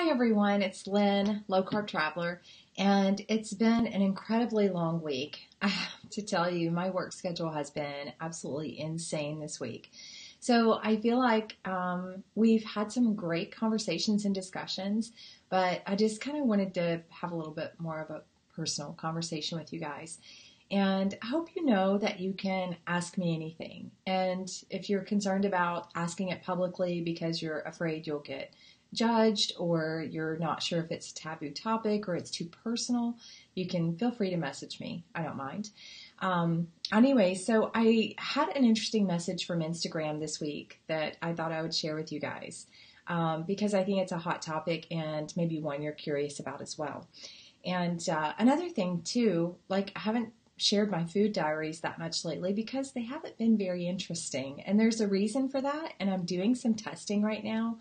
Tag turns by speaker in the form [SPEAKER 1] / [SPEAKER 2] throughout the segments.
[SPEAKER 1] Hi everyone, it's Lynn, Low Carb Traveler, and it's been an incredibly long week. I have to tell you, my work schedule has been absolutely insane this week. So I feel like um, we've had some great conversations and discussions, but I just kind of wanted to have a little bit more of a personal conversation with you guys. And I hope you know that you can ask me anything. And if you're concerned about asking it publicly because you're afraid you'll get judged or you're not sure if it's a taboo topic or it's too personal, you can feel free to message me. I don't mind. Um, anyway, so I had an interesting message from Instagram this week that I thought I would share with you guys um, because I think it's a hot topic and maybe one you're curious about as well. And uh, another thing, too, like I haven't shared my food diaries that much lately because they haven't been very interesting. And there's a reason for that. And I'm doing some testing right now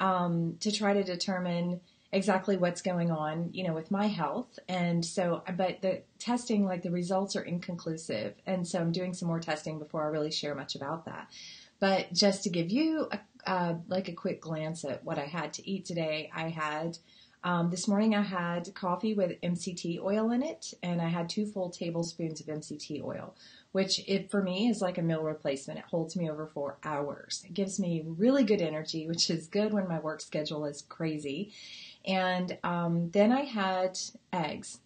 [SPEAKER 1] um, to try to determine exactly what's going on, you know, with my health. And so, but the testing, like the results are inconclusive. And so I'm doing some more testing before I really share much about that. But just to give you a, uh, like a quick glance at what I had to eat today, I had um, this morning I had coffee with MCT oil in it, and I had two full tablespoons of MCT oil, which it for me is like a meal replacement. It holds me over for hours. It gives me really good energy, which is good when my work schedule is crazy. And um, then I had eggs.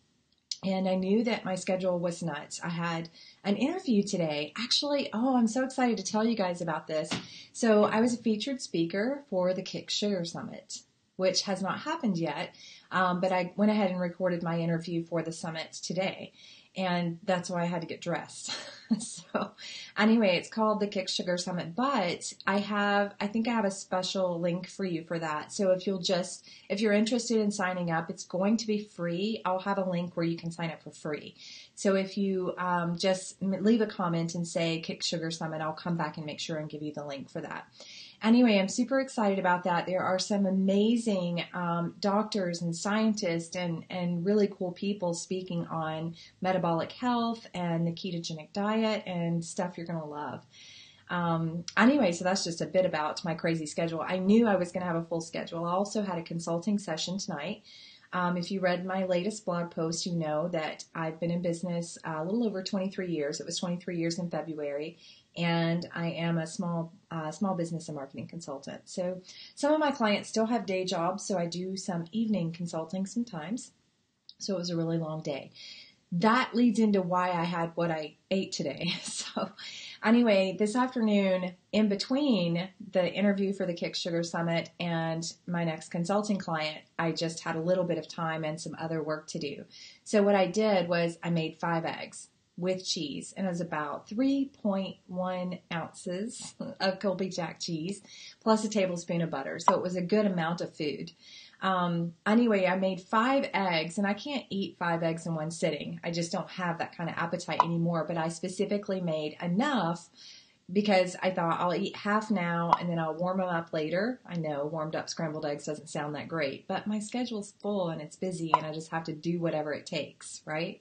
[SPEAKER 1] And I knew that my schedule was nuts. I had an interview today. Actually, oh, I'm so excited to tell you guys about this. So, I was a featured speaker for the Kick Sugar Summit which has not happened yet. Um, but I went ahead and recorded my interview for the summit today. And that's why I had to get dressed. so anyway, it's called the Kick Sugar Summit, but I have, I think I have a special link for you for that. So if you'll just, if you're interested in signing up, it's going to be free. I'll have a link where you can sign up for free. So if you um, just leave a comment and say Kick Sugar Summit, I'll come back and make sure and give you the link for that anyway, I'm super excited about that. There are some amazing um, doctors and scientists and, and really cool people speaking on metabolic health and the ketogenic diet and stuff you're going to love. Um, anyway, so that's just a bit about my crazy schedule. I knew I was going to have a full schedule. I also had a consulting session tonight. Um, if you read my latest blog post, you know that I've been in business a little over 23 years. It was 23 years in February, and I am a small uh, small business and marketing consultant. So some of my clients still have day jobs, so I do some evening consulting sometimes. So it was a really long day. That leads into why I had what I ate today. So anyway, this afternoon, in between the interview for the Kick Sugar Summit and my next consulting client, I just had a little bit of time and some other work to do. So what I did was I made five eggs with cheese, and it was about 3.1 ounces of Colby Jack cheese, plus a tablespoon of butter. So it was a good amount of food. Um, anyway, I made five eggs, and I can't eat five eggs in one sitting. I just don't have that kind of appetite anymore. But I specifically made enough because I thought I'll eat half now and then I'll warm them up later. I know warmed up scrambled eggs doesn't sound that great, but my schedule's full and it's busy, and I just have to do whatever it takes, right?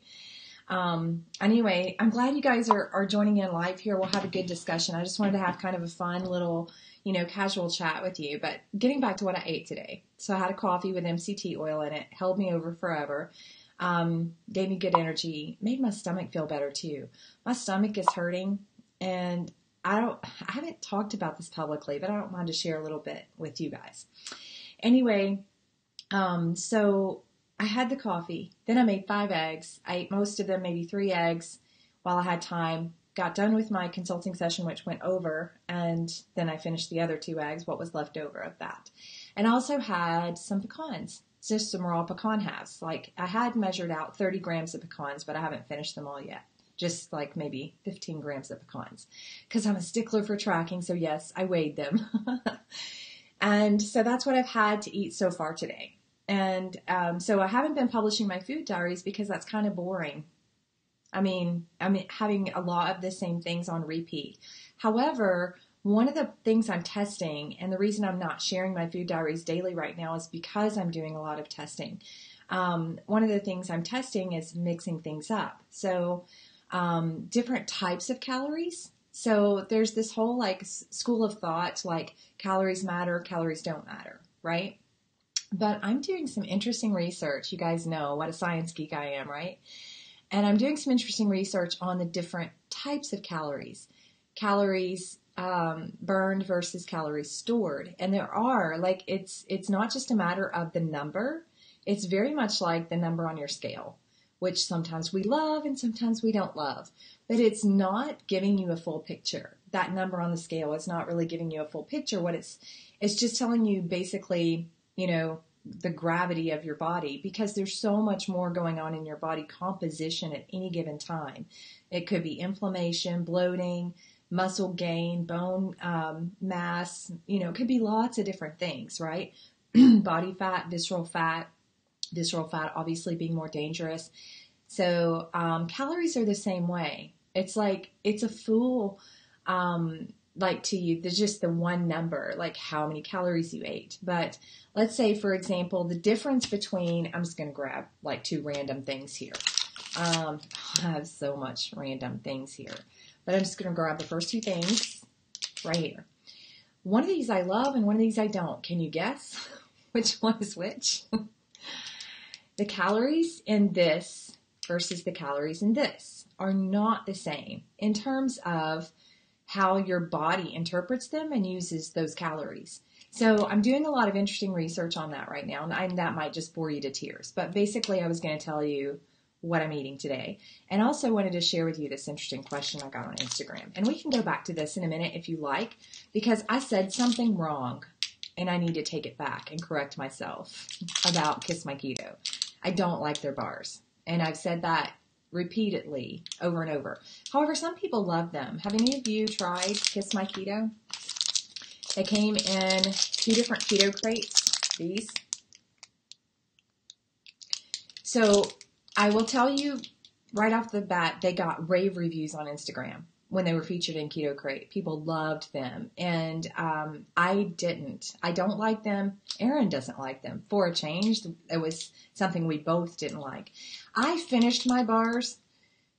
[SPEAKER 1] Um, anyway, I'm glad you guys are, are joining in live here. We'll have a good discussion. I just wanted to have kind of a fun little, you know, casual chat with you. But getting back to what I ate today. So I had a coffee with MCT oil in it, held me over forever. Um, gave me good energy, made my stomach feel better too. My stomach is hurting and I don't, I haven't talked about this publicly, but I don't mind to share a little bit with you guys. Anyway, um, so I had the coffee. Then I made five eggs. I ate most of them, maybe three eggs, while I had time. Got done with my consulting session, which went over, and then I finished the other two eggs, what was left over of that. And also had some pecans, just some raw pecan halves. Like I had measured out 30 grams of pecans, but I haven't finished them all yet. Just like maybe 15 grams of pecans. Because I'm a stickler for tracking, so yes, I weighed them. and so that's what I've had to eat so far today. And um, so I haven't been publishing my food diaries because that's kind of boring. I mean, I'm having a lot of the same things on repeat. However, one of the things I'm testing, and the reason I'm not sharing my food diaries daily right now is because I'm doing a lot of testing. Um, one of the things I'm testing is mixing things up. So, um, different types of calories. So, there's this whole like school of thought like calories matter, calories don't matter, right? But I'm doing some interesting research. You guys know what a science geek I am, right? And I'm doing some interesting research on the different types of calories. Calories um, burned versus calories stored. And there are like it's it's not just a matter of the number. It's very much like the number on your scale, which sometimes we love and sometimes we don't love. But it's not giving you a full picture. That number on the scale is not really giving you a full picture. What it's it's just telling you basically, you know, the gravity of your body because there's so much more going on in your body composition at any given time. It could be inflammation, bloating, muscle gain, bone um, mass, you know, it could be lots of different things, right? Body fat, visceral fat, visceral fat obviously being more dangerous. So um, calories are the same way. It's like it's a fool, um, like to you. There's just the one number, like how many calories you ate. But let's say, for example, the difference between I'm just going to grab like two random things here. Um, I have so much random things here. But I'm just going to grab the first two things right here. One of these I love and one of these I don't. Can you guess which one is which? the calories in this versus the calories in this are not the same in terms of how your body interprets them and uses those calories. So I'm doing a lot of interesting research on that right now, and I, that might just bore you to tears. But basically, I was going to tell you what I'm eating today. And also wanted to share with you this interesting question I got on Instagram. And we can go back to this in a minute if you like, because I said something wrong and I need to take it back and correct myself about Kiss My Keto. I don't like their bars. And I've said that repeatedly over and over. However, some people love them. Have any of you tried Kiss My Keto? They came in two different keto crates, these. So I will tell you right off the bat, they got rave reviews on Instagram when they were featured in Keto Crate. People loved them, and um, I didn't. I don't like them. Aaron doesn't like them. For a change, it was something we both didn't like. I finished my bars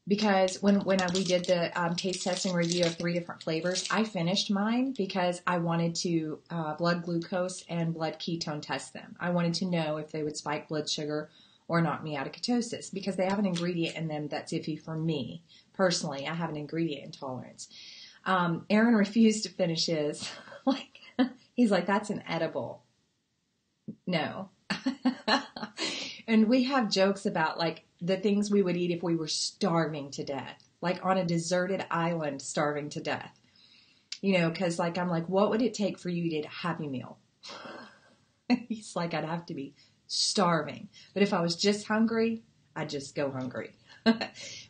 [SPEAKER 1] because when when I, we did the um, taste testing review of three different flavors, I finished mine because I wanted to uh, blood glucose and blood ketone test them. I wanted to know if they would spike blood sugar or knock me out of ketosis because they have an ingredient in them that's iffy for me personally. I have an ingredient intolerance. Um, Aaron refused to finish his. like he's like, that's an edible. No. and we have jokes about like the things we would eat if we were starving to death, like on a deserted island, starving to death. You know, because like I'm like, what would it take for you to eat a happy meal? He's like, I'd have to be starving. But if I was just hungry, I'd just go hungry.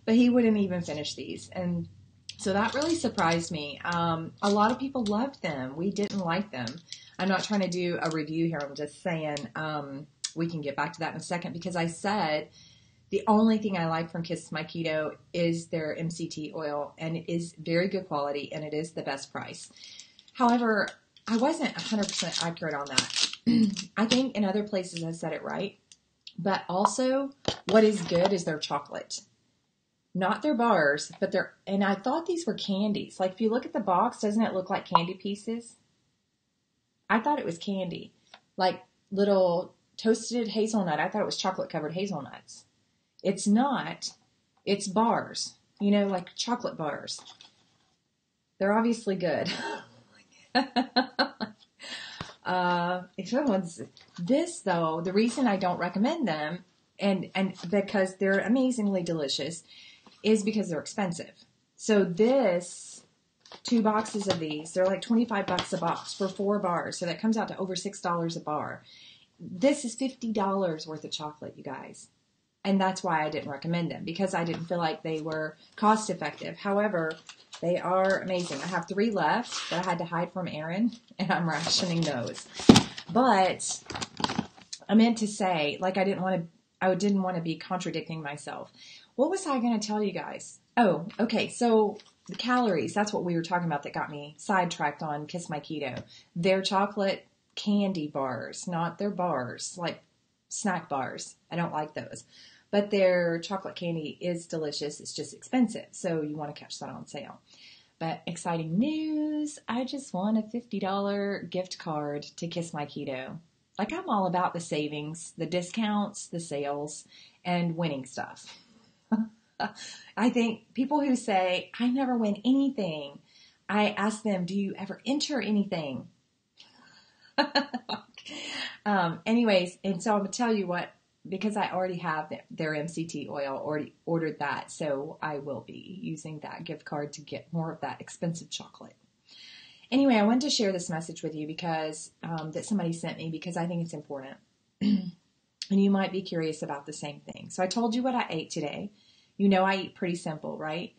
[SPEAKER 1] But he wouldn't even finish these. And so that really surprised me. Um, a lot of people loved them. We didn't like them. I'm not trying to do a review here. I'm just saying um, we can get back to that in a second because I said the only thing I like from Kiss My Keto is their MCT oil, and it is very good quality and it is the best price. However, I wasn't 100% accurate on that. I think in other places I said it right. But also, what is good is their chocolate. Not their bars, but their, and I thought these were candies. Like if you look at the box, doesn't it look like candy pieces? I thought it was candy. Like little toasted hazelnut. I thought it was chocolate covered hazelnuts. It's not. It's bars. You know, like chocolate bars. They're obviously good. Uh, if someone's this though, the reason I don't recommend them and and because they're amazingly delicious is because they're expensive. So this two boxes of these, they're like 25 bucks a box for four bars. So that comes out to over $6 a bar. This is $50 worth of chocolate, you guys. And that's why I didn't recommend them because I didn't feel like they were cost effective. However, they are amazing. I have three left that I had to hide from Aaron, and I'm rationing those. But I meant to say, like, I didn't want to, I didn't want to be contradicting myself. What was I going to tell you guys? Oh, okay. So the calories, that's what we were talking about that got me sidetracked on Kiss My Keto. They're chocolate candy bars, not their bars, like snack bars. I don't like those. But their chocolate candy is delicious. It's just expensive. So you want to catch that on sale. But exciting news! I just won a $50 gift card to Kiss My Keto. Like I'm all about the savings, the discounts, the sales, and winning stuff. I think people who say, I never win anything, I ask them, do you ever enter anything? um, anyways, and so I'm going to tell you what, because I already have their MCT oil, already ordered that, so I will be using that gift card to get more of that expensive chocolate. Anyway, I wanted to share this message with you because um, that somebody sent me because I think it's important. and you might be curious about the same thing. So I told you what I ate today. You know I eat pretty simple, right?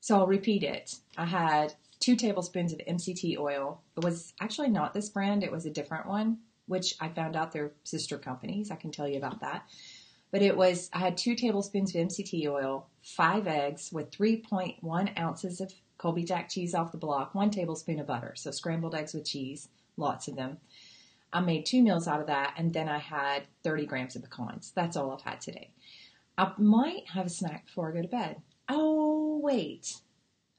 [SPEAKER 1] So I'll repeat it. I had two tablespoons of MCT oil. It was actually not this brand, it was a different one, which I found out they're sister companies. I can tell you about that. But it was, I had two tablespoons of MCT oil, five eggs with 3.1 ounces of Colby Jack cheese off the block, one tablespoon of butter. So scrambled eggs with cheese, lots of them. I made two meals out of that, and then I had 30 grams of pecans. That's all I've had today. I might have a snack before I go to bed. Oh, wait.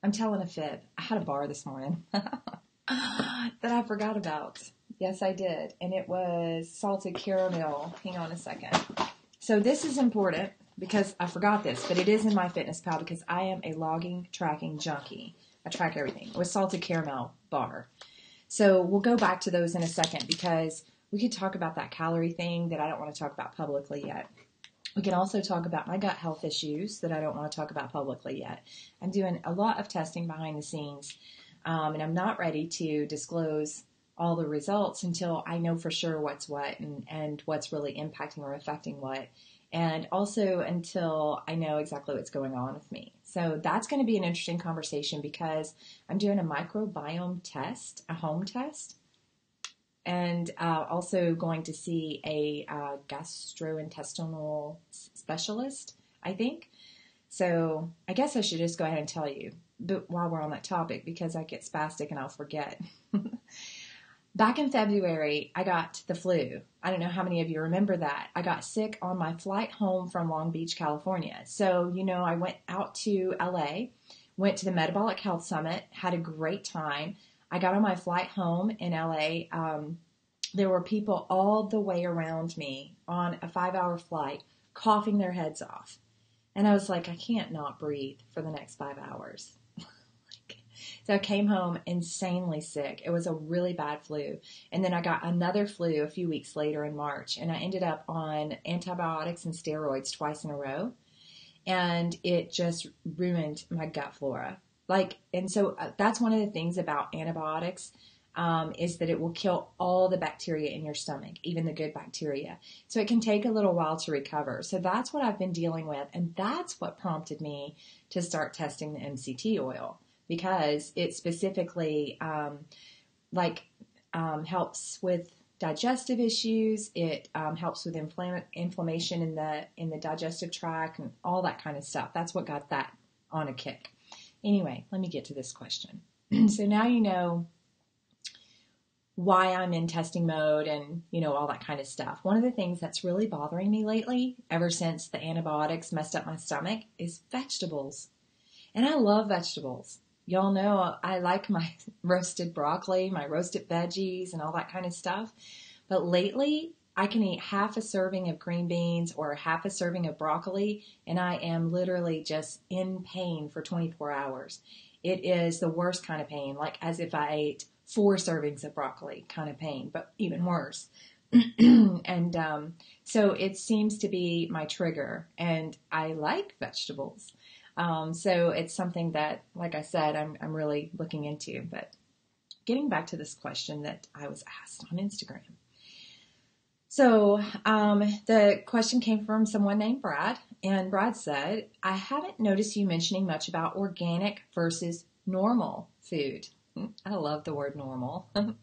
[SPEAKER 1] I'm telling a fib. I had a bar this morning that I forgot about. Yes, I did. And it was salted caramel. Hang on a second. So this is important because I forgot this, but it is in MyFitnessPal because I am a logging tracking junkie. I track everything. It was salted caramel bar. So we'll go back to those in a second because we could talk about that calorie thing that I don't want to talk about publicly yet. We can also talk about my gut health issues that I don't want to talk about publicly yet. I'm doing a lot of testing behind the scenes, um, and I'm not ready to disclose all the results until I know for sure what's what and, and what's really impacting or affecting what and also until I know exactly what's going on with me. So that's going to be an interesting conversation because I'm doing a microbiome test, a home test, and uh, also going to see a uh, gastrointestinal specialist, I think. So I guess I should just go ahead and tell you, but while we're on that topic, because I get spastic and I'll forget. Back in February, I got the flu. I don't know how many of you remember that. I got sick on my flight home from Long Beach, California. So, you know, I went out to LA, went to the Metabolic Health Summit, had a great time. I got on my flight home in LA. Um, there were people all the way around me on a five hour flight coughing their heads off. And I was like, I can't not breathe for the next five hours. So I came home insanely sick. It was a really bad flu. And then I got another flu a few weeks later in March, and I ended up on antibiotics and steroids twice in a row. And it just ruined my gut flora. Like, and so uh, that's one of the things about antibiotics. Um, is that it will kill all the bacteria in your stomach, even the good bacteria. So it can take a little while to recover. So that's what I've been dealing with, and that's what prompted me to start testing the MCT oil because it specifically um, like um, helps with digestive issues. It um, helps with infl- inflammation in the in the digestive tract and all that kind of stuff. That's what got that on a kick. Anyway, let me get to this question. so now you know why I'm in testing mode and you know all that kind of stuff. One of the things that's really bothering me lately, ever since the antibiotics messed up my stomach, is vegetables. And I love vegetables y'all know I like my roasted broccoli, my roasted veggies, and all that kind of stuff. But lately, I can eat half a serving of green beans or half a serving of broccoli, and I am literally just in pain for 24 hours. It is the worst kind of pain, like as if I ate four servings of broccoli kind of pain, but even worse. and um, so it seems to be my trigger, and I like vegetables. Um, so it's something that, like I said, I'm, I'm really looking into. But getting back to this question that I was asked on Instagram. So um, the question came from someone named Brad, and Brad said, I haven't noticed you mentioning much about organic versus normal food. I love the word normal. um,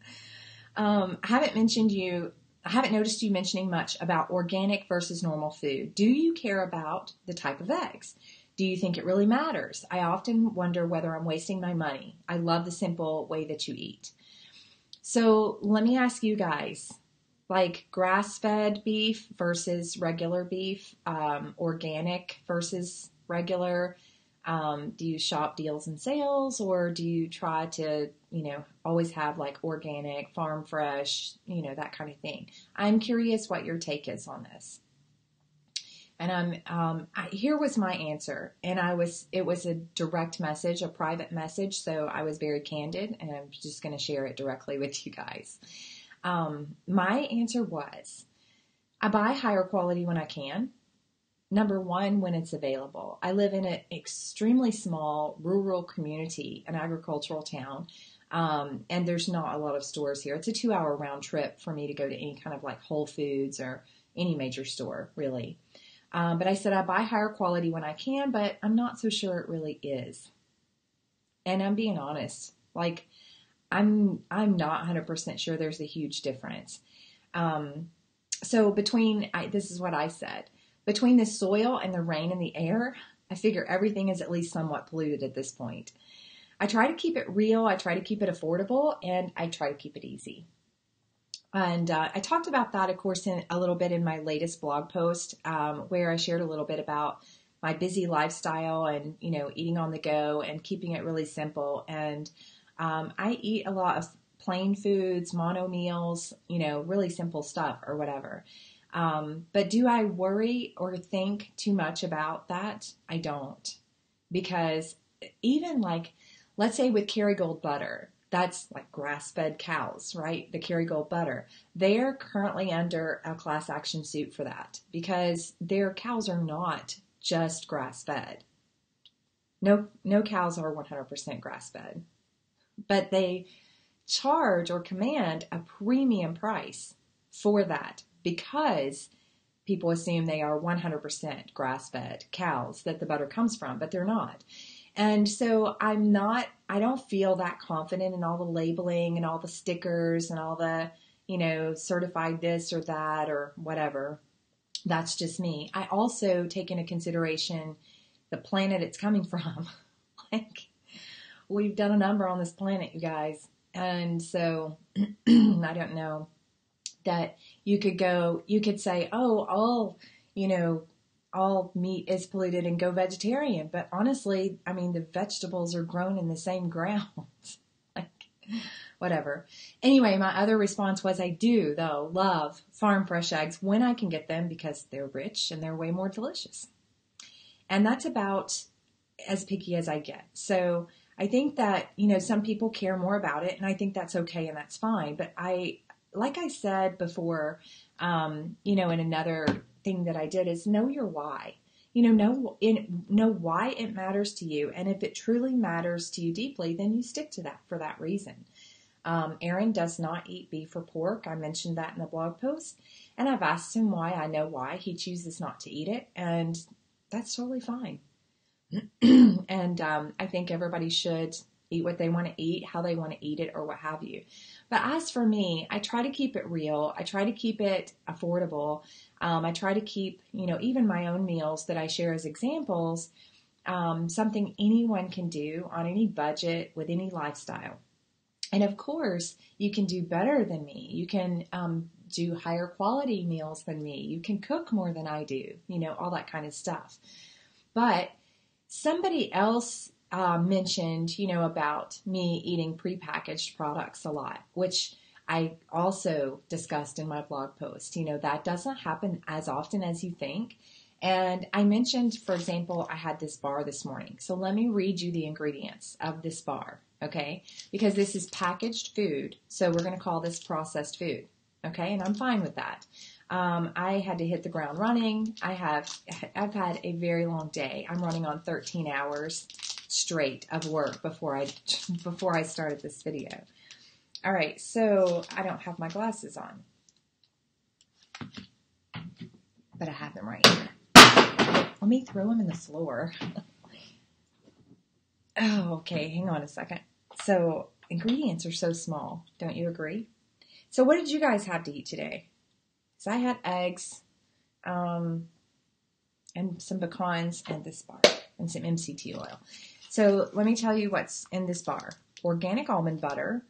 [SPEAKER 1] I haven't mentioned you. I haven't noticed you mentioning much about organic versus normal food. Do you care about the type of eggs? Do you think it really matters? I often wonder whether I'm wasting my money. I love the simple way that you eat. So let me ask you guys like grass fed beef versus regular beef, um, organic versus regular. Um, do you shop deals and sales or do you try to, you know, always have like organic, farm fresh, you know, that kind of thing. I'm curious what your take is on this. And I'm, um, I, here was my answer. And I was, it was a direct message, a private message. So I was very candid and I'm just going to share it directly with you guys. Um, my answer was I buy higher quality when I can. Number one, when it's available. I live in an extremely small rural community, an agricultural town. Um, and there's not a lot of stores here. It's a two hour round trip for me to go to any kind of like Whole Foods or any major store, really. Um, but I said I buy higher quality when I can, but I'm not so sure it really is. And I'm being honest. Like, I'm I'm not 100% sure there's a huge difference. Um, so between I, this is what I said between the soil and the rain and the air, I figure everything is at least somewhat polluted at this point. I try to keep it real, I try to keep it affordable, and I try to keep it easy. And uh, I talked about that, of course, in a little bit in my latest blog post, um, where I shared a little bit about my busy lifestyle and you know eating on the go and keeping it really simple. And um, I eat a lot of plain foods, mono meals, you know, really simple stuff or whatever. Um, but do I worry or think too much about that? I don't, because even like, let's say with Kerrygold butter, that's like grass fed cows, right? The Kerrygold butter. They're currently under a class action suit for that because their cows are not just grass fed. No, no cows are 100% grass fed, but they charge or command a premium price for that because people assume they are 100% grass fed cows that the butter comes from, but they're not. And so I'm not, I don't feel that confident in all the labeling and all the stickers and all the, you know, certified this or that or whatever. That's just me. I also take into consideration the planet it's coming from. like, we've done a number on this planet, you guys. And so I don't know that you could go, you could say, oh, all, you know, all meat is polluted and go vegetarian. But honestly, I mean, the vegetables are grown in the same ground. like, whatever. Anyway, my other response was I do, though, love farm fresh eggs when I can get them because they're rich and they're way more delicious. And that's about as picky as I get. So I think that, you know, some people care more about it and I think that's okay and that's fine. But I, like I said before, um, you know, in another thing that I did is know your why. You know, know in, know why it matters to you, and if it truly matters to you deeply, then you stick to that for that reason. Um, Aaron does not eat beef or pork. I mentioned that in the blog post, and I've asked him why. I know why he chooses not to eat it, and that's totally fine. and um, I think everybody should eat what they want to eat, how they want to eat it, or what have you. But as for me, I try to keep it real. I try to keep it affordable. Um, I try to keep, you know, even my own meals that I share as examples, um, something anyone can do on any budget with any lifestyle. And of course, you can do better than me. You can um, do higher quality meals than me. You can cook more than I do, you know, all that kind of stuff. But somebody else uh, mentioned, you know, about me eating prepackaged products a lot, which I also discussed in my blog post. You know, that doesn't happen as often as you think. And I mentioned, for example, I had this bar this morning. So let me read you the ingredients of this bar, okay? Because this is packaged food. So we're going to call this processed food, okay? And I'm fine with that. Um, I had to hit the ground running. I have, I've had a very long day. I'm running on 13 hours straight of work before I, before I started this video. All right, so I don't have my glasses on, but I have them right here. Let me throw them in the floor. oh, okay, hang on a second. So ingredients are so small, don't you agree? So what did you guys have to eat today? So I had eggs, um, and some pecans and this bar and some MCT oil. So let me tell you what's in this bar. Organic almond butter,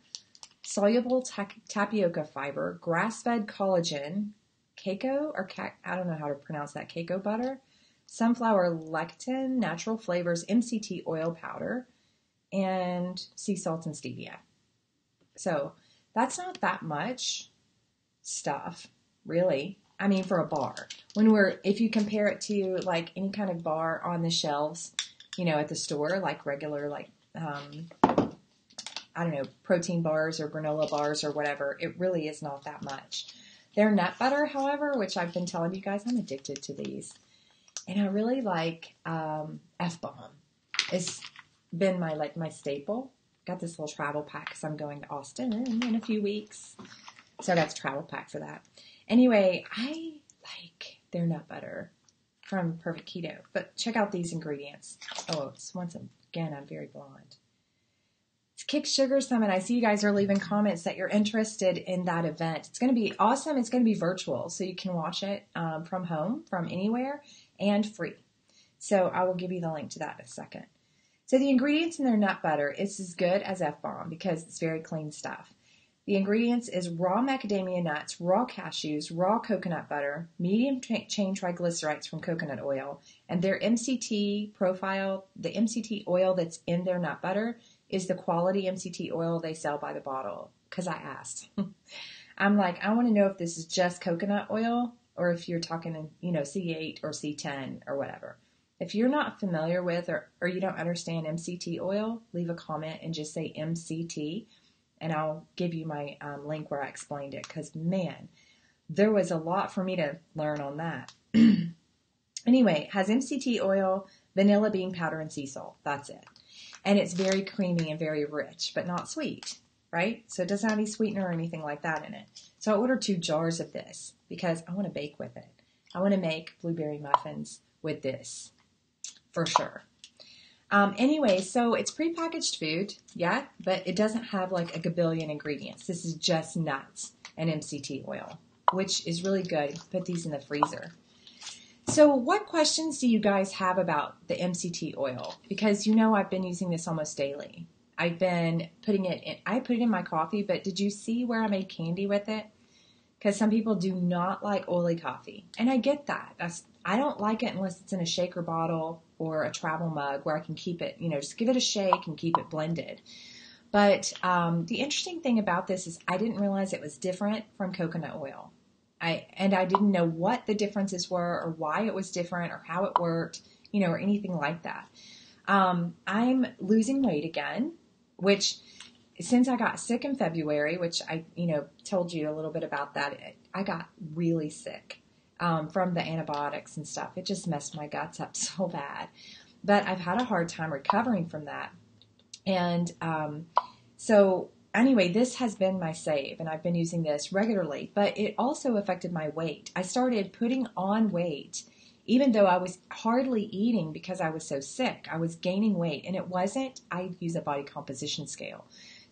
[SPEAKER 1] soluble ta- tapioca fiber, grass-fed collagen, Cacao or ca- I don't know how to pronounce that, Cacao butter, sunflower lectin, natural flavors, MCT oil powder, and sea salt and stevia. So that's not that much stuff, really. I mean, for a bar. When we're, if you compare it to like any kind of bar on the shelves, you know, at the store, like regular, like, um, I don't know, protein bars or granola bars or whatever, it really is not that much. Their nut butter, however, which I've been telling you guys, I'm addicted to these. And I really like um, FBOMB. It's been my like my staple. Got this little travel pack because I'm going to Austin in a few weeks, so I got the travel pack for that. Anyway, I like their nut butter from Perfect Keto. But check out these ingredients. Oh, once again, I'm very blonde. It's Kick Sugar Summit. I see you guys are leaving comments that you're interested in that event. It's going to be awesome. It's going to be virtual, so you can watch it um, from home, from anywhere, and free. So I will give you the link to that in a second. So the ingredients in their nut butter is as good as FBOMB because it's very clean stuff. The ingredients is raw macadamia nuts, raw cashews, raw coconut butter, medium chain triglycerides from coconut oil, and their MCT profile, the MCT oil that's in their nut butter is the quality MCT oil they sell by the bottle. Cause I asked. I'm like, I want to know if this is just coconut oil or if you're talking, you know, C8 or C10 or whatever. If you're not familiar with or, or you don't understand MCT oil, leave a comment and just say MCT, and I'll give you my um, link where I explained it. Because, man, there was a lot for me to learn on that. anyway, has MCT oil, vanilla bean powder, and sea salt. That's it. And it's very creamy and very rich, but not sweet, right? So it doesn't have any sweetener or anything like that in it. So I ordered two jars of this because I want to bake with it. I want to make blueberry muffins with this for sure. Um, anyway, so it's prepackaged food, yeah, but it doesn't have like a gabillion ingredients. This is just nuts and MCT oil, which is really good. Put these in the freezer. So, what questions do you guys have about the MCT oil? Because you know I've been using this almost daily. I've been putting it in, I put it in my coffee, but did you see where I made candy with it? Because some people do not like oily coffee. And I get that. That's, I don't like it unless it's in a shaker bottle or a travel mug where I can keep it, you know, just give it a shake and keep it blended. But um, the interesting thing about this is I didn't realize it was different from coconut oil. I and I didn't know what the differences were or why it was different or how it worked, you know, or anything like that. Um, I'm losing weight again, which since I got sick in February, which I, you know, told you a little bit about that, I got really sick um, from the antibiotics and stuff. It just messed my guts up so bad. But I've had a hard time recovering from that. And um, so, anyway, this has been my save, and I've been using this regularly. But it also affected my weight. I started putting on weight. Even though I was hardly eating because I was so sick, I was gaining weight. And it wasn't, I use a body composition scale.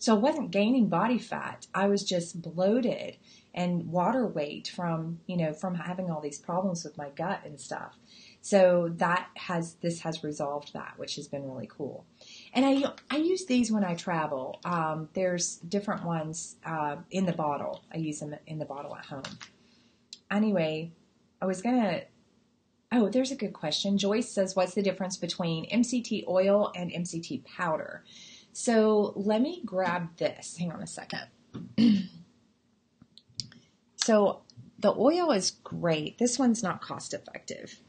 [SPEAKER 1] So I wasn't gaining body fat. I was just bloated and water weight from, you know, from having all these problems with my gut and stuff. So that has, this has resolved that, which has been really cool. And I, I use these when I travel. Um, there's different ones, uh, in the bottle. I use them in the bottle at home. Anyway, I was gonna, oh, there's a good question. Joyce says, what's the difference between MCT oil and MCT powder? So let me grab this. Hang on a second. So the oil is great. This one's not cost effective.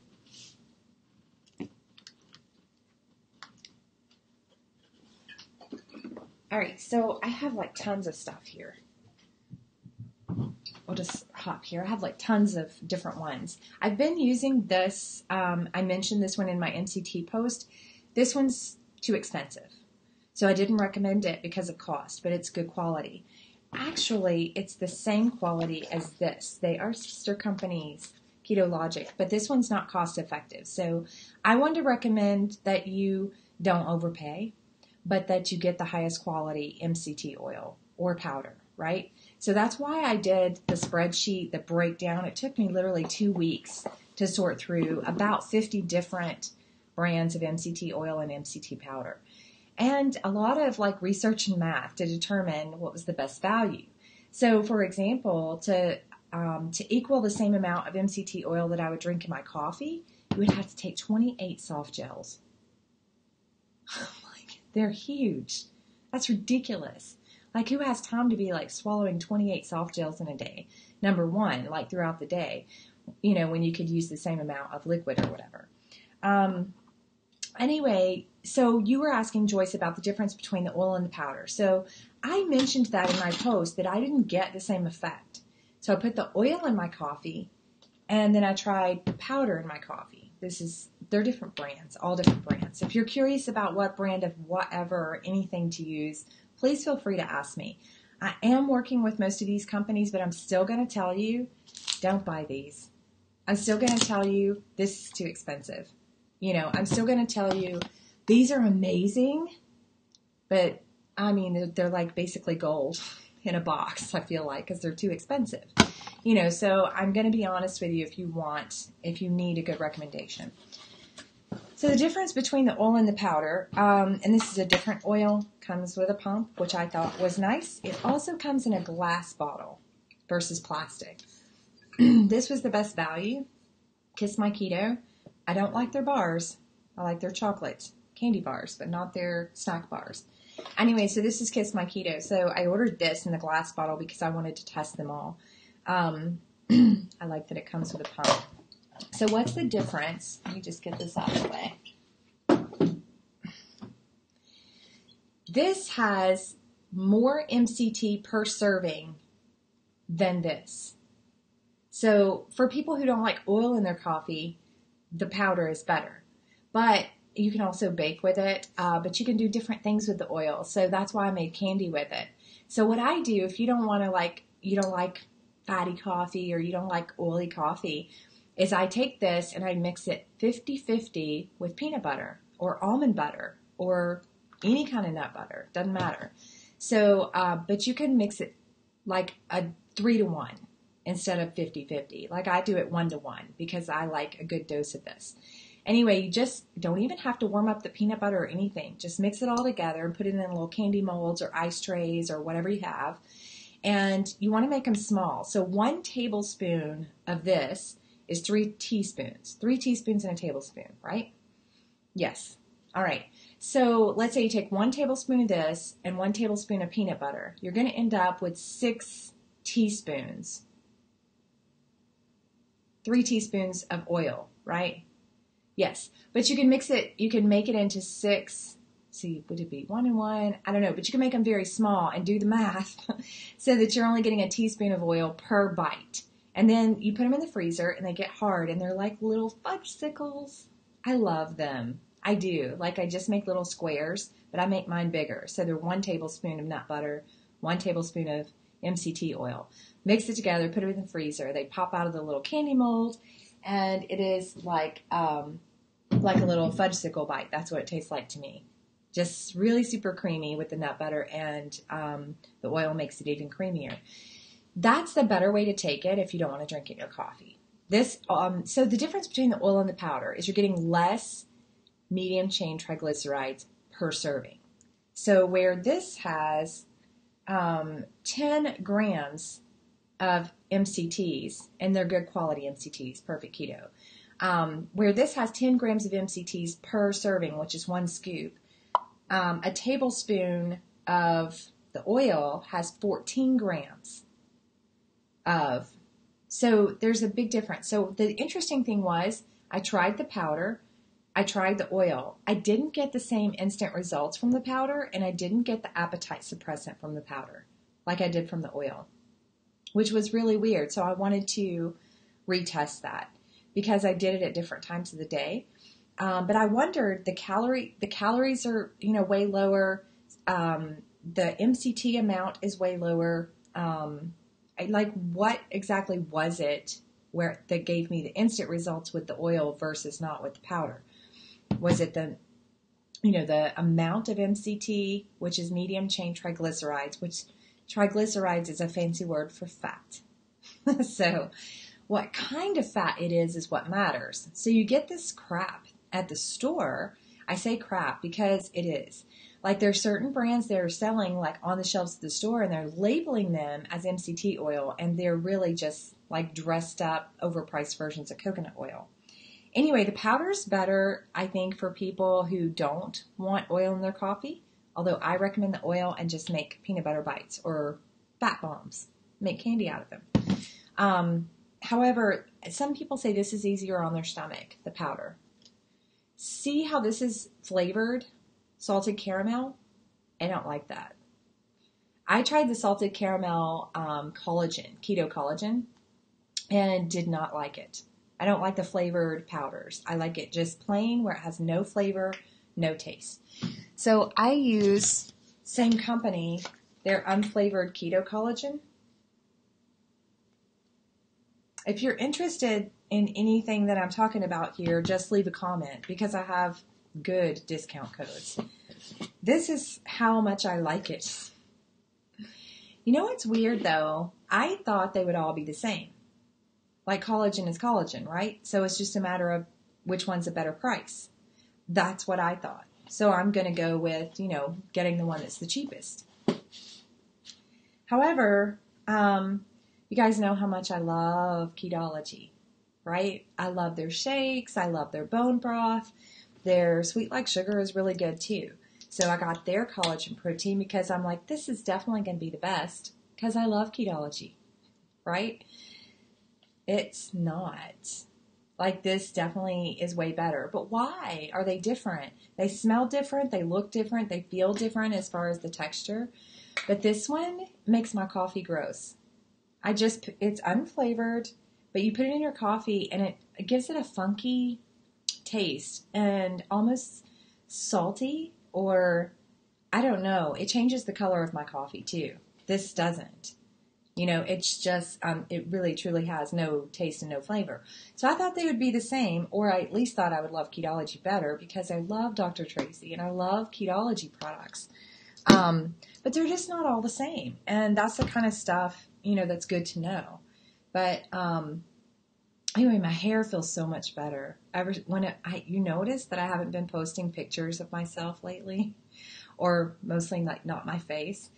[SPEAKER 1] All right, so I have like tons of stuff here. I'll just hop here. I have like tons of different ones. I've been using this. Um, I mentioned this one in my MCT post. This one's too expensive. So I didn't recommend it because of cost, but it's good quality. Actually, it's the same quality as this. They are sister companies, Keto Logic, but this one's not cost effective. So I want to recommend that you don't overpay, but that you get the highest quality MCT oil or powder, right? So that's why I did the spreadsheet, the breakdown. It took me literally two weeks to sort through about 50 different brands of MCT oil and MCT powder and a lot of like research and math to determine what was the best value. So, for example, to um, to equal the same amount of MCT oil that I would drink in my coffee, you would have to take 28 soft gels. like, they're huge. That's ridiculous. Like, who has time to be like swallowing 28 soft gels in a day? Number one, like throughout the day, you know, when you could use the same amount of liquid or whatever. Um, anyway, so you were asking Joyce about the difference between the oil and the powder. So I mentioned that in my post that I didn't get the same effect. So I put the oil in my coffee and then I tried the powder in my coffee. This is, they're different brands, all different brands. If you're curious about what brand of whatever or anything to use, please feel free to ask me. I am working with most of these companies, but I'm still going to tell you don't buy these. I'm still going to tell you this is too expensive. You know, I'm still going to tell you these are amazing, but I mean, they're, like basically gold in a box, I feel like, because they're too expensive. You know, so I'm going to be honest with you if you want, if you need a good recommendation. So the difference between the oil and the powder, um, and this is a different oil, comes with a pump, which I thought was nice. It also comes in a glass bottle versus plastic. this was the best value. Kiss My Keto. I don't like their bars. I like their chocolate candy bars, but not their snack bars. Anyway, so this is Kiss My Keto. So I ordered this in the glass bottle because I wanted to test them all. Um, I like that it comes with a pump. So what's the difference? Let me just get this out of the way. This has more MCT per serving than this. So for people who don't like oil in their coffee, the powder is better. But you can also bake with it, uh, but you can do different things with the oil. So that's why I made candy with it. So what I do, if you don't want to like, you don't like fatty coffee or you don't like oily coffee, is I take this and I mix it 50-50 with peanut butter or almond butter or any kind of nut butter. Doesn't matter. So, uh, but you can mix it like a three to one instead of 50-50. Like I do it one to one because I like a good dose of this. Anyway, you just don't even have to warm up the peanut butter or anything. Just mix it all together and put it in little candy molds or ice trays or whatever you have. And you want to make them small. So one tablespoon of this is three teaspoons. Three teaspoons in a tablespoon, right? Yes. All right. So let's say you take one tablespoon of this and one tablespoon of peanut butter. You're going to end up with six teaspoons. Three teaspoons of oil, right? Yes, but you can mix it. You can make it into six. See, would it be one and one? I don't know, but you can make them very small and do the math so that you're only getting a teaspoon of oil per bite. And then you put them in the freezer and they get hard and they're like little fudgesicles. I love them. I do. Like I just make little squares, but I make mine bigger. So they're one tablespoon of nut butter, one tablespoon of MCT oil. Mix it together, put it in the freezer. They pop out of the little candy mold and it is like um, like a little fudgesicle bite. That's what it tastes like to me. Just really super creamy with the nut butter, and um, the oil makes it even creamier. That's the better way to take it if you don't want to drink it in your coffee. This um, so the difference between the oil and the powder is you're getting less medium chain triglycerides per serving. So where this has um, 10 grams of MCTs, and they're good quality MCTs, perfect keto. Um, where this has 10 grams of MCTs per serving, which is one scoop, um, a tablespoon of the oil has 14 grams of. So there's a big difference. So the interesting thing was, I tried the powder, I tried the oil. I didn't get the same instant results from the powder, and I didn't get the appetite suppressant from the powder like I did from the oil which was really weird. So I wanted to retest that because I did it at different times of the day. Um, but I wondered the calorie the calories are you know way lower. Um, the MCT amount is way lower. Um, I, like what exactly was it where that gave me the instant results with the oil versus not with the powder? Was it the you know the amount of MCT, which is medium chain triglycerides, which Triglycerides is a fancy word for fat. so, what kind of fat it is is what matters. So, you get this crap at the store. I say crap because it is. Like, there are certain brands that are selling, like, on the shelves of the store, and they're labeling them as MCT oil, and they're really just like dressed up, overpriced versions of coconut oil. Anyway, the powder is better, I think, for people who don't want oil in their coffee Although I recommend the oil and just make peanut butter bites or fat bombs, make candy out of them. Um, however, some people say this is easier on their stomach, the powder. See how this is flavored salted caramel? I don't like that. I tried the salted caramel um, collagen, keto collagen, and did not like it. I don't like the flavored powders. I like it just plain where it has no flavor, no taste. So I use same company, their unflavored keto collagen. If you're interested in anything that I'm talking about here, just leave a comment because I have good discount codes. This is how much I like it. You know what's weird though? I thought they would all be the same. Like collagen is collagen, right? So it's just a matter of which one's a better price. That's what I thought. So I'm going to go with, you know, getting the one that's the cheapest. However, um, you guys know how much I love Ketologie, right? I love their shakes. I love their bone broth. Their sweet like sugar is really good too. So I got their collagen protein because I'm like, this is definitely going to be the best because I love Ketologie, right? It's not. Like this definitely is way better. But why are they different? They smell different, they look different, they feel different as far as the texture. But this one makes my coffee gross. I just, it's unflavored, but you put it in your coffee and it, it gives it a funky taste and almost salty or I don't know. It changes the color of my coffee too. This doesn't. You know, it's just, um, it really truly has no taste and no flavor. So I thought they would be the same, or I at least thought I would love Ketologie better because I love Dr. Tracy and I love Ketologie products. Um, but they're just not all the same. And that's the kind of stuff, you know, that's good to know. But, um, anyway, my hair feels so much better. Ever when it, I, you notice that I haven't been posting pictures of myself lately, or mostly like not my face.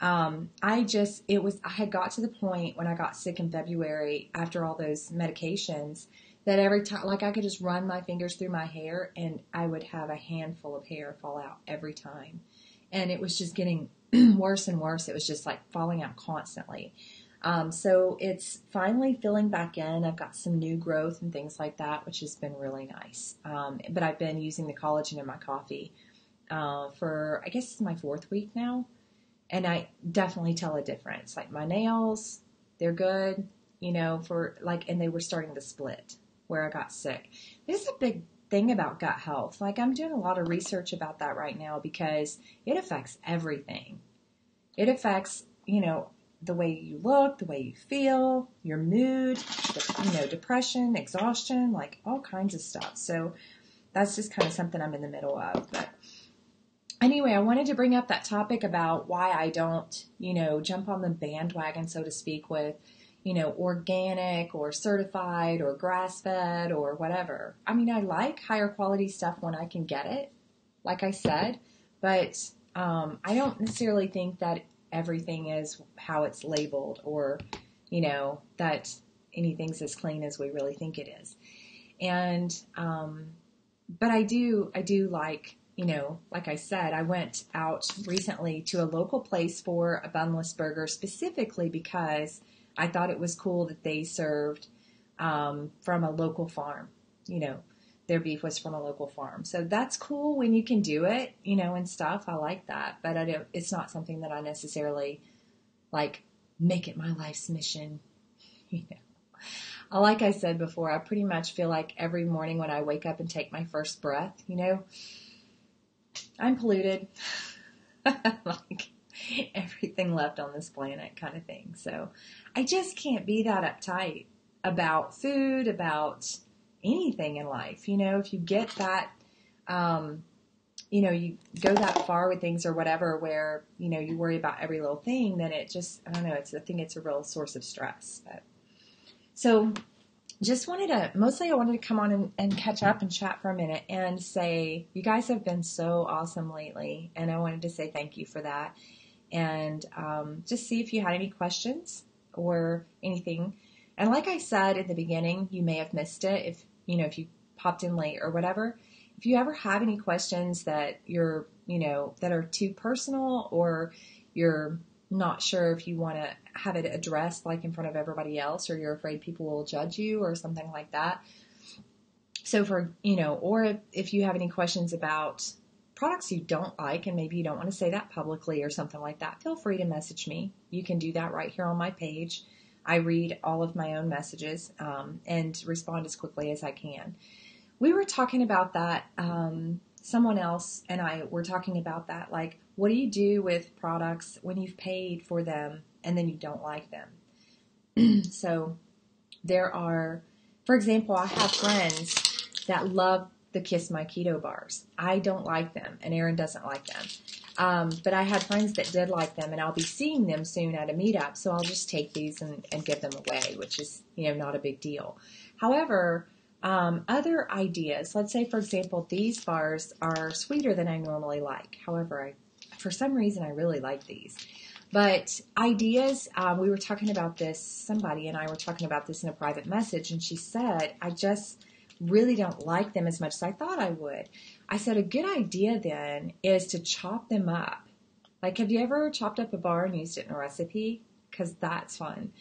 [SPEAKER 1] Um, I just, it was, I had got to the point when I got sick in February after all those medications that every time, like I could just run my fingers through my hair and I would have a handful of hair fall out every time. And it was just getting worse and worse. It was just like falling out constantly. Um, so it's finally filling back in. I've got some new growth and things like that, which has been really nice. Um, but I've been using the collagen in my coffee uh, for, I guess, it's my fourth week now and I definitely tell a difference. Like my nails, they're good, you know, for like, and they were starting to split where I got sick. This is a big thing about gut health. Like I'm doing a lot of research about that right now because it affects everything. It affects, you know, the way you look, the way you feel, your mood, you know, depression, exhaustion, like all kinds of stuff. So that's just kind of something I'm in the middle of. But anyway, I wanted to bring up that topic about why I don't, you know, jump on the bandwagon, so to speak, with, you know, organic or certified or grass fed or whatever. I mean, I like higher quality stuff when I can get it, like I said, but um, I don't necessarily think that everything is how it's labeled or, you know, that anything's as clean as we really think it is. And, um, but I do, I do like you know, like I said, I went out recently to a local place for a bunless burger specifically because I thought it was cool that they served um, from a local farm. You know, their beef was from a local farm. So that's cool when you can do it, you know, and stuff. I like that, but I don't, it's not something that I necessarily like make it my life's mission. You know, like I said before, I pretty much feel like every morning when I wake up and take my first breath, you know, I'm polluted. like everything left on this planet kind of thing. So I just can't be that uptight about food, about anything in life. You know, if you get that, um, you know, you go that far with things or whatever where, you know, you worry about every little thing, then it just, I don't know, it's, I think it's a real source of stress. But, so just wanted to mostly I wanted to come on and, and, catch up and chat for a minute and say you guys have been so awesome lately and I wanted to say thank you for that. And um, just see if you had any questions or anything. And like I said in the beginning you may have missed it if you know if you popped in late or whatever. If you ever have any questions that you're, you know, that are too personal or you're not sure if you want to have it addressed like in front of everybody else or you're afraid people will judge you or something like that. So for, you know, or if you have any questions about products you don't like and maybe you don't want to say that publicly or something like that, feel free to message me. You can do that right here on my page. I read all of my own messages um, and respond as quickly as I can. We were talking about that. Um, someone else and I were talking about that. Like, what do you do with products when you've paid for them and then you don't like them? so, there are, for example, I have friends that love the Kiss My Keto bars. I don't like them, and Aaron doesn't like them. Um, but I had friends that did like them, and I'll be seeing them soon at a meetup, so I'll just take these and, and give them away, which is, you know, not a big deal. However, um, other ideas, let's say, for example, these bars are sweeter than I normally like. However, I, for some reason, I really like these. But ideas, um, we were talking about this, somebody and I were talking about this in a private message, and she said, I just really don't like them as much as I thought I would. I said, a good idea then is to chop them up. Like, have you ever chopped up a bar and used it in a recipe? Because that's fun.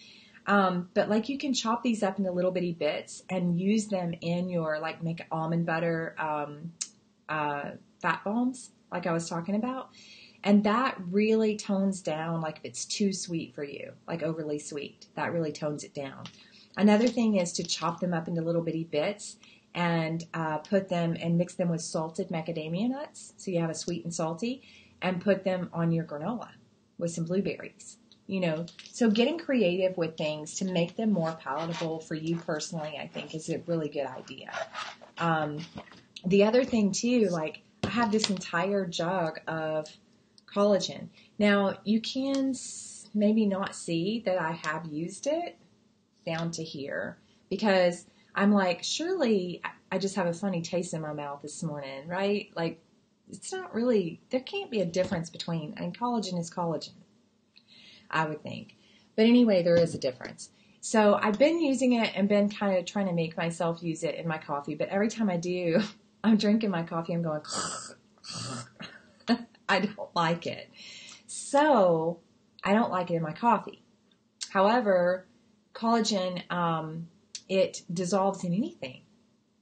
[SPEAKER 1] Um, but like you can chop these up into little bitty bits and use them in your like make almond butter um, uh, fat bombs, like I was talking about. And that really tones down like if it's too sweet for you, like overly sweet. That really tones it down. Another thing is to chop them up into little bitty bits and uh, put them and mix them with salted macadamia nuts. So you have a sweet and salty, and put them on your granola with some blueberries. You know, so getting creative with things to make them more palatable for you personally, I think, is a really good idea. Um, the other thing too, like I have this entire jug of collagen. Now you can maybe not see that I have used it down to here because I'm like, surely I just have a funny taste in my mouth this morning, right? Like, it's not really, there can't be a difference between, and collagen is collagen, I would think. But anyway, there is a difference. So I've been using it and been kind of trying to make myself use it in my coffee, but every time I do, I'm drinking my coffee, I'm going, I don't like it. So I don't like it in my coffee. However, collagen, um, it dissolves in anything.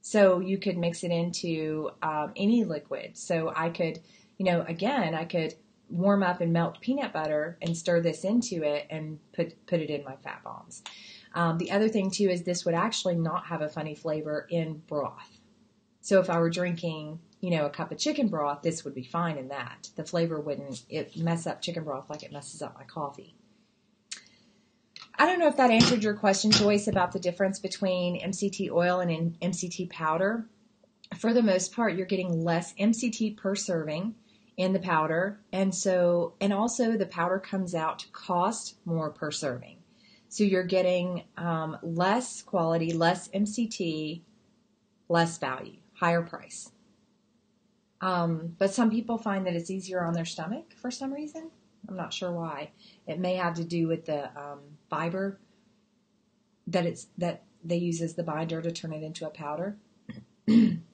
[SPEAKER 1] So you could mix it into um, any liquid. So I could, you know, again, I could warm up and melt peanut butter and stir this into it and put put it in my fat bombs. Um, the other thing too is this would actually not have a funny flavor in broth. So if I were drinking, you know, a cup of chicken broth, this would be fine in that. The flavor wouldn't it mess up chicken broth like it messes up my coffee. I don't know if that answered your question, Joyce, about the difference between MCT oil and MCT powder. For the most part, you're getting less MCT per serving in the powder, and so and also the powder comes out to cost more per serving. So you're getting um, less quality, less MCT, less value, higher price. Um, but some people find that it's easier on their stomach for some reason. I'm not sure why. It may have to do with the um, fiber that it's that they use as the binder to turn it into a powder.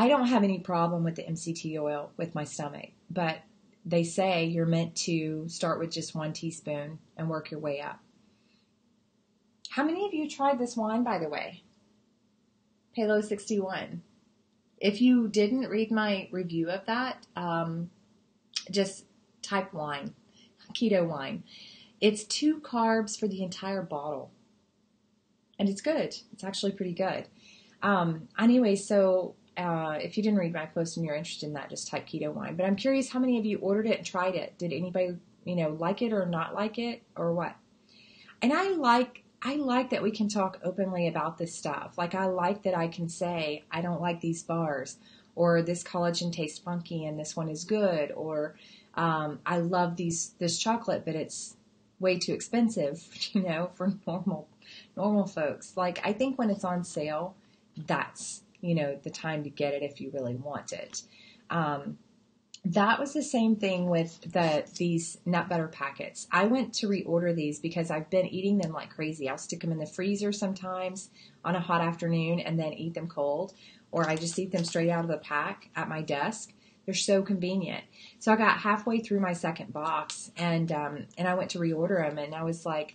[SPEAKER 1] I don't have any problem with the MCT oil with my stomach, but they say you're meant to start with just one teaspoon and work your way up. How many of you tried this wine, by the way? Palo 61. If you didn't read my review of that, um, just type wine, keto wine. It's two carbs for the entire bottle. And it's good. It's actually pretty good. Um, anyway, so uh, if you didn't read my post and you're interested in that, just type keto wine. But I'm curious how many of you ordered it and tried it. Did anybody, you know, like it or not like it or what? And I like I like that we can talk openly about this stuff. Like I like that I can say I don't like these bars or this collagen tastes funky and this one is good or um, I love these this chocolate, but it's way too expensive, you know, for normal normal folks. Like I think when it's on sale, that's you know the time to get it if you really want it. Um, that was the same thing with the these nut butter packets. I went to reorder these because I've been eating them like crazy. I'll stick them in the freezer sometimes on a hot afternoon and then eat them cold, or I just eat them straight out of the pack at my desk. They're so convenient. So I got halfway through my second box and um, and I went to reorder them and I was like,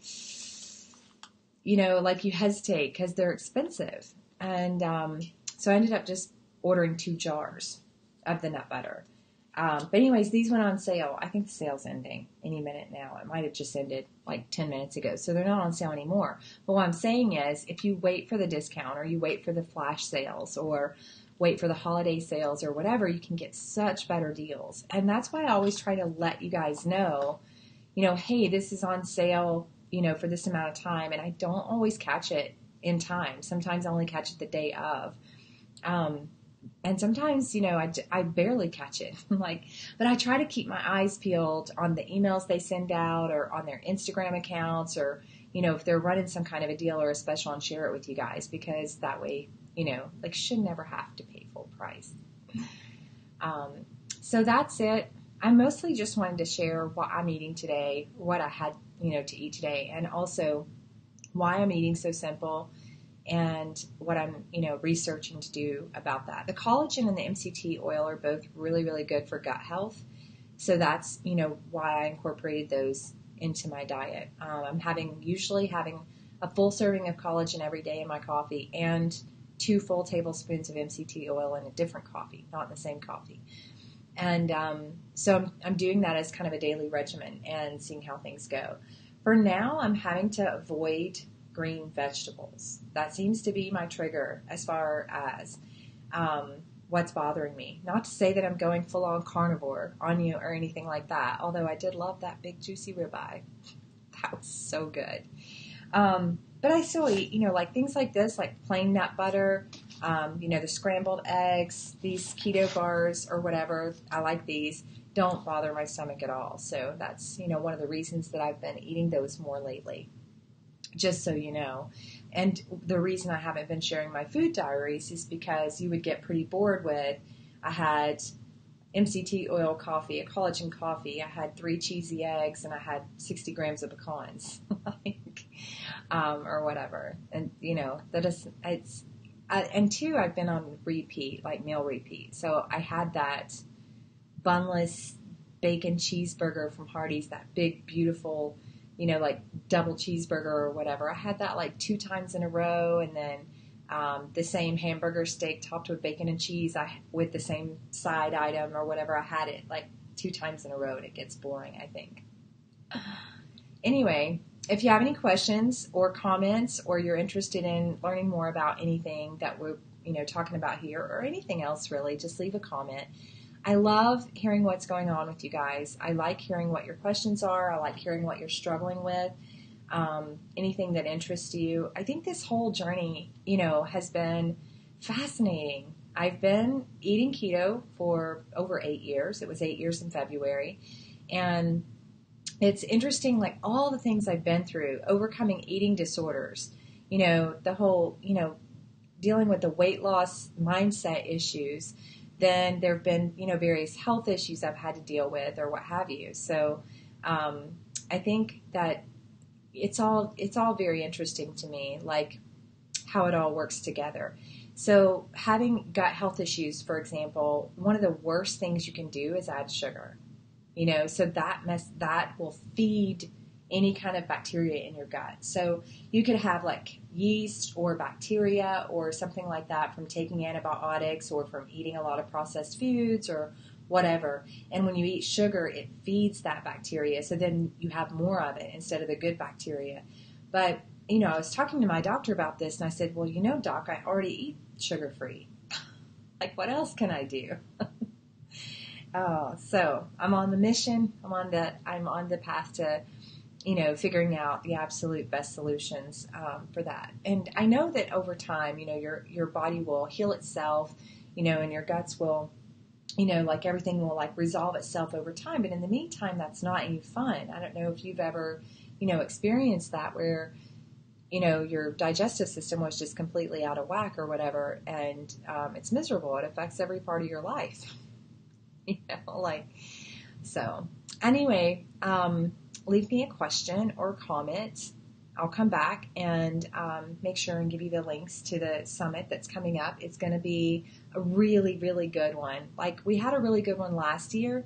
[SPEAKER 1] you know, like you hesitate because they're expensive. And um, so I ended up just ordering two jars of the nut butter um, but anyways, these went on sale. I think the sale's ending any minute now. It might have just ended like 10 minutes ago. So they're not on sale anymore. But what I'm saying is if you wait for the discount or you wait for the flash sales or wait for the holiday sales or whatever, you can get such better deals. And that's why I always try to let you guys know, you know, hey, this is on sale, you know, for this amount of time. And I don't always catch it in time. Sometimes I only catch it the day of. Um, and sometimes you know I, I barely catch it. Like but i try to keep my eyes peeled on the emails they send out or on their instagram accounts or you know if they're running some kind of a deal or a special and share it with you guys because that way you know like should never have to pay full price. Um, so that's it. I mostly just wanted to share what i'm eating today what i had you know to eat today and also why i'm eating so simple and what I'm, you know, researching to do about that. The collagen and the MCT oil are both really, really good for gut health. So that's, you know, why I incorporated those into my diet. Um, I'm having usually having a full serving of collagen every day in my coffee and two full tablespoons of MCT oil in a different coffee, not the same coffee. And um, so I'm, I'm doing that as kind of a daily regimen and seeing how things go. For now, I'm having to avoid green vegetables. That seems to be my trigger as far as um, what's bothering me. Not to say that I'm going full on carnivore on you or anything like that, although I did love that big juicy ribeye. That was so good. Um, but I still eat, you know, like things like this, like plain nut butter, um, you know, the scrambled eggs, these keto bars or whatever. I like these. Don't bother my stomach at all. So that's, you know, one of the reasons that I've been eating those more lately just so you know. And the reason I haven't been sharing my food diaries is because you would get pretty bored with I had MCT oil coffee, a collagen coffee, I had three cheesy eggs, and I had 60 grams of pecans, like, um, or whatever. And, you know, that is, it's, I, and two, I've been on repeat, like meal repeat. So I had that bunless bacon cheeseburger from Hardee's, that big, beautiful you know, like double cheeseburger or whatever. I had that like two times in a row, and then um, the same hamburger steak topped with bacon and cheese. I with the same side item or whatever. I had it like two times in a row, and it gets boring. I think. Anyway, if you have any questions or comments, or you're interested in learning more about anything that we're you know talking about here, or anything else really, just leave a comment. I love hearing what's going on with you guys. I like hearing what your questions are. I like hearing what you're struggling with. Um, anything that interests you. I think this whole journey, you know, has been fascinating. I've been eating keto for over eight years. It was eight years in February. And it's interesting, like all the things I've been through, overcoming eating disorders, you know, the whole, you know, dealing with the weight loss mindset issues, then there have been, you know, various health issues I've had to deal with or what have you. So um, I think that it's all it's all very interesting to me, like how it all works together. So having gut health issues, for example, one of the worst things you can do is add sugar. You know, so that mess that will feed any kind of bacteria in your gut. So you could have like yeast or bacteria or something like that from taking antibiotics or from eating a lot of processed foods or whatever. And when you eat sugar, it feeds that bacteria. So then you have more of it instead of the good bacteria. But, you know, I was talking to my doctor about this and I said, well, you know, doc, I already eat sugar free. like, what else can I do? oh, so I'm on the mission. I'm on the, I'm on the path to you know, figuring out the absolute best solutions um, for that. And I know that over time, you know, your your body will heal itself, you know, and your guts will, you know, like everything will like resolve itself over time. But in the meantime, that's not any fun. I don't know if you've ever, you know, experienced that where, you know, your digestive system was just completely out of whack or whatever, and um, it's miserable. It affects every part of your life. you know, like, so anyway, um, leave me a question or comment. I'll come back and um, make sure and give you the links to the summit that's coming up. It's going to be a really, really good one. Like we had a really good one last year,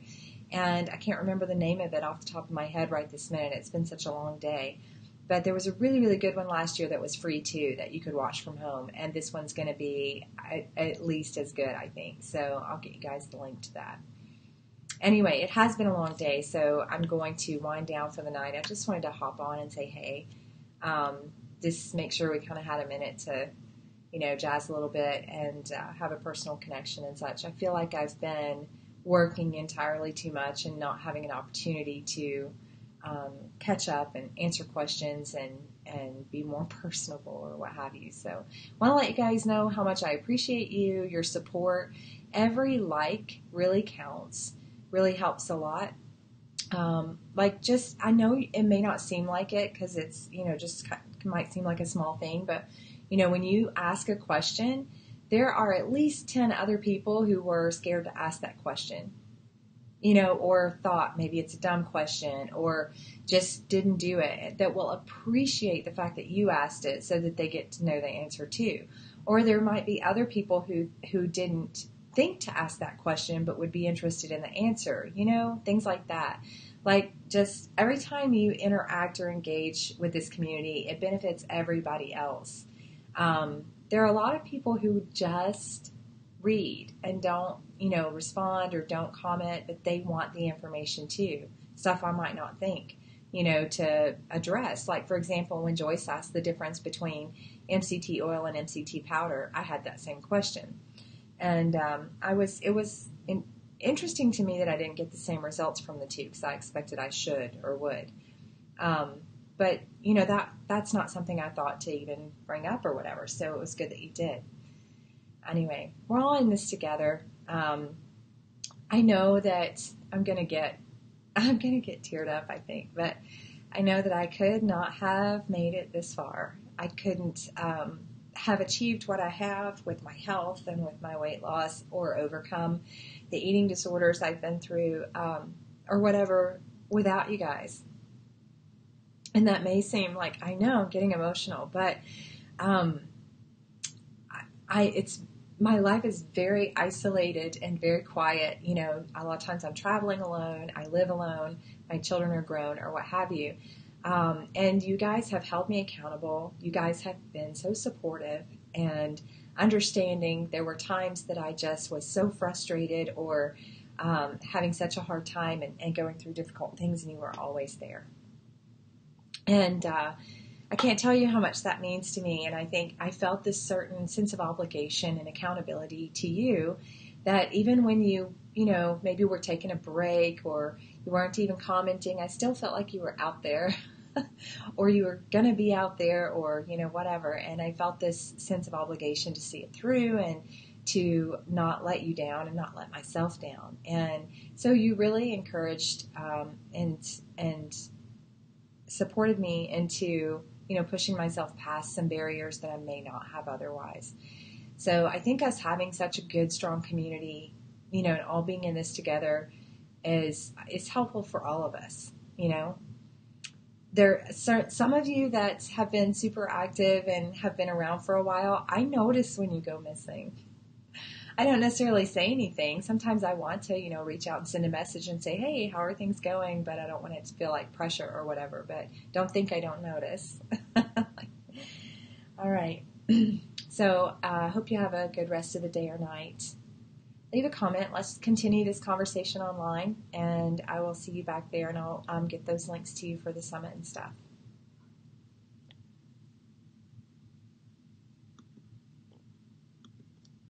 [SPEAKER 1] and I can't remember the name of it off the top of my head right this minute. It's been such a long day. But there was a really, really good one last year that was free too that you could watch from home. And this one's going to be at least as good, I think. So I'll get you guys the link to that. Anyway, it has been a long day, so I'm going to wind down for the night. I just wanted to hop on and say hey. Um, just make sure we kind of had a minute to, you know, jazz a little bit and uh, have a personal connection and such. I feel like I've been working entirely too much and not having an opportunity to um, catch up and answer questions and and be more personable or what have you. So, want to let you guys know how much I appreciate you, your support. Every like really counts, really helps a lot. Um, like, just I know it may not seem like it because it's you know just might seem like a small thing, but you know when you ask a question, there are at least ten other people who were scared to ask that question you know, or thought maybe it's a dumb question or just didn't do it that will appreciate the fact that you asked it so that they get to know the answer too. Or there might be other people who, who didn't think to ask that question but would be interested in the answer, you know, things like that. Like just every time you interact or engage with this community, it benefits everybody else. Um, there are a lot of people who just read and don't, you know, respond or don't comment, but they want the information too. Stuff I might not think, you know, to address. Like, for example, when Joyce asked the difference between MCT oil and MCT powder, I had that same question. And um, I was, it was in, interesting to me that I didn't get the same results from the two because I expected I should or would. Um, but you know that that's not something I thought to even bring up or whatever. So it was good that you did anyway, we're all in this together. Um, I know that I'm gonna get I'm gonna get teared up, I think, but I know that I could not have made it this far. I couldn't um, have achieved what I have with my health and with my weight loss, or overcome the eating disorders I've been through, um, or whatever, without you guys. And that may seem like I know I'm getting emotional, but um, I it's my life is very isolated and very quiet. You know, a lot of times I'm traveling alone, I live alone, my children are grown, or what have you. Um, and you guys have held me accountable. You guys have been so supportive and understanding. There were times that I just was so frustrated or um, having such a hard time and, and, going through difficult things, and you were always there. And uh, I can't tell you how much that means to me. And I think I felt this certain sense of obligation and accountability to you that even when you, you know, maybe were taking a break or you weren't even commenting, I still felt like you were out there. or you were going to be out there or you know whatever and i felt this sense of obligation to see it through and to not let you down and not let myself down and so you really encouraged um, and and supported me into you know, pushing myself past some barriers that I may not have otherwise. So I think us having such a good, strong community, you know, and all being in this together is is helpful for all of us. You know, there some of you that have been super active and have been around for a while. I notice when you go missing. I don't necessarily say anything. Sometimes I want to, you know, reach out and send a message and say, "Hey, how are things going?" But I don't want it to feel like pressure or whatever. But don't think I don't notice. All right. so I uh, hope you have a good rest of the day or night. Leave a comment. Let's continue this conversation online, and I will see you back there, and I'll um, get those links to you for the summit and stuff.